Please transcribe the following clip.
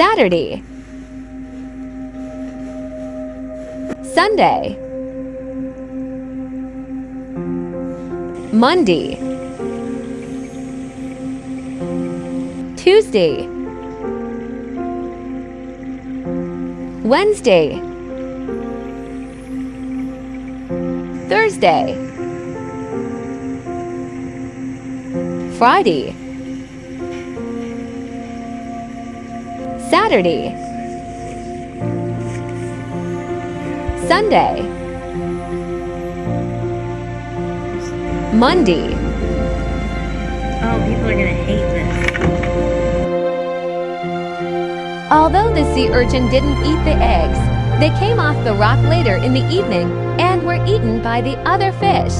Saturday, Sunday, Monday, Tuesday, Wednesday, Thursday, Friday, Saturday, Sunday, Monday, Oh, people are gonna hate this. Although the sea urchin didn't eat the eggs, they came off the rock later in the evening and were eaten by the other fish.